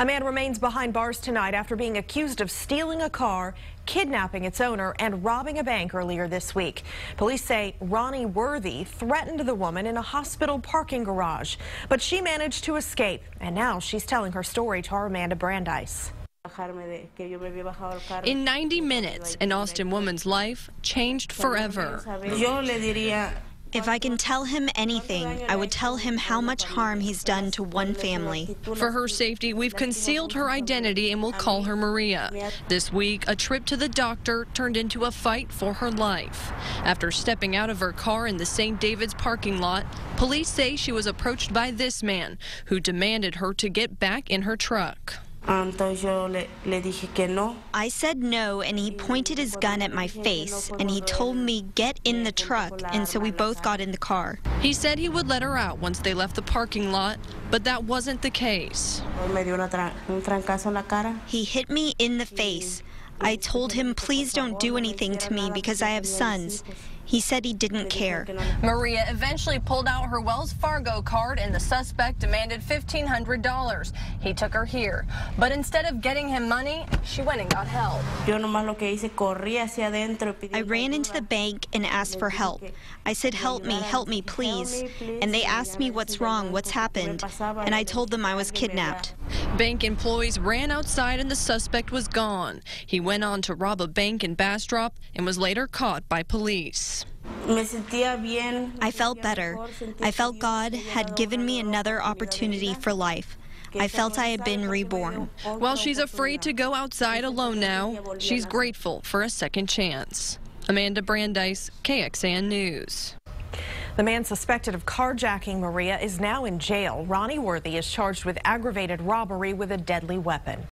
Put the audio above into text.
A man remains behind bars tonight after being accused of stealing a car, kidnapping its owner, and robbing a bank earlier this week. Police say Ronnie Worthy threatened the woman in a hospital parking garage, but she managed to escape, and now she's telling her story to our Amanda Brandeis. In 90 minutes, an Austin woman's life changed forever. If I can tell him anything, I would tell him how much harm he's done to one family. For her safety, we've concealed her identity and will call her Maria. This week, a trip to the doctor turned into a fight for her life. After stepping out of her car in the St. David's parking lot, police say she was approached by this man who demanded her to get back in her truck. I said no, and he pointed his gun at my face, and he told me, get in the truck, and so we both got in the car. He said he would let her out once they left the parking lot, but that wasn't the case. He hit me in the face. I told him, please don't do anything to me because I have sons. He said he didn't care. Maria eventually pulled out her Wells Fargo card and the suspect demanded $1,500. He took her here. But instead of getting him money, she went and got help. I ran into the bank and asked for help. I said, help me, help me, please. And they asked me what's wrong, what's happened. And I told them I was kidnapped. Bank employees ran outside and the suspect was gone. He went on to rob a bank in Bastrop and was later caught by police. I felt better. I felt God had given me another opportunity for life. I felt I had been reborn. While she's afraid to go outside alone now, she's grateful for a second chance. Amanda Brandeis, KXAN News. The man suspected of carjacking Maria is now in jail. Ronnie Worthy is charged with aggravated robbery with a deadly weapon.